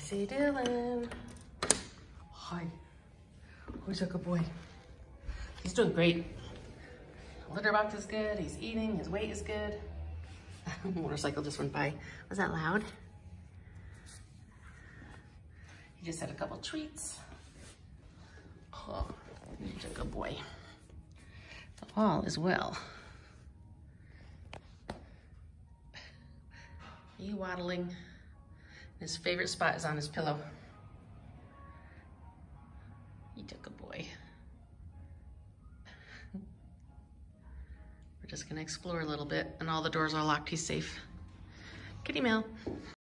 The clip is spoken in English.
Missy Dylan. Hi. Who's a good boy? He's doing great. Litter box is good. He's eating. His weight is good. Motorcycle just went by. Was that loud? He just had a couple treats. Oh, he's a good boy. All is well. He waddling. His favorite spot is on his pillow. He took a boy. We're just gonna explore a little bit and all the doors are locked. He's safe. Kitty Mail.